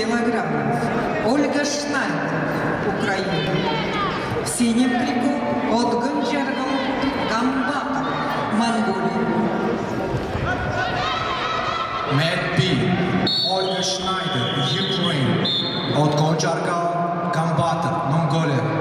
килограммов. Ольга Шнайдер, Украина. В синем крику от Гончаргал Камбата Монголия. Мэтт Би, Ольга Шнайдер, Украина. От Гончаргал Камбата, Монголия.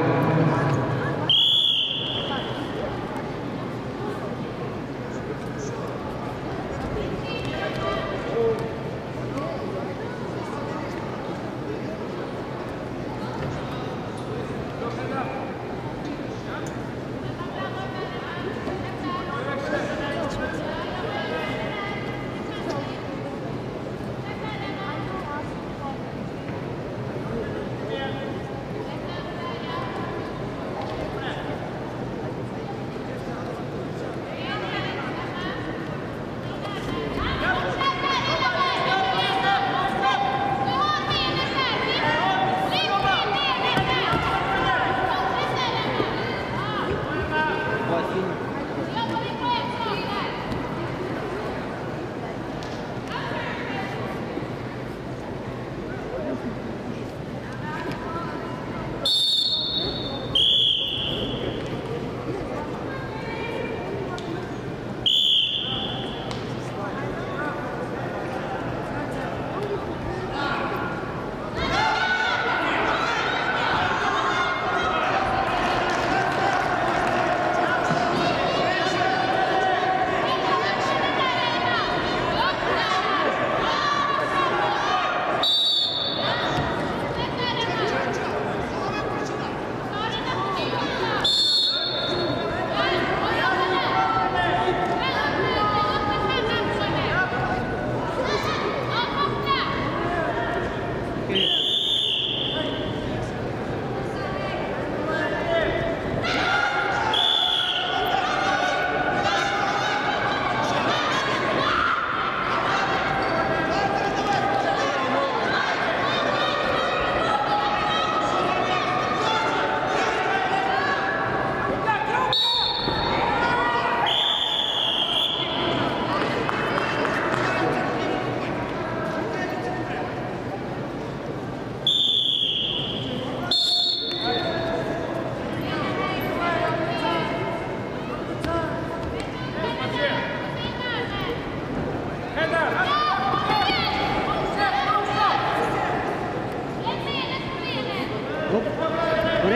Mat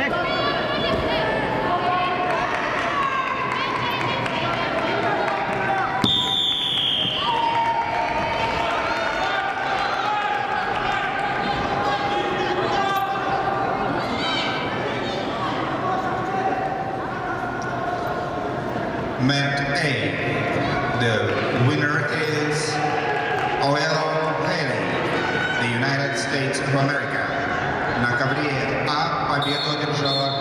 A. The winner is Augello Haley, the United States of America, Nacabriera. Победу одержала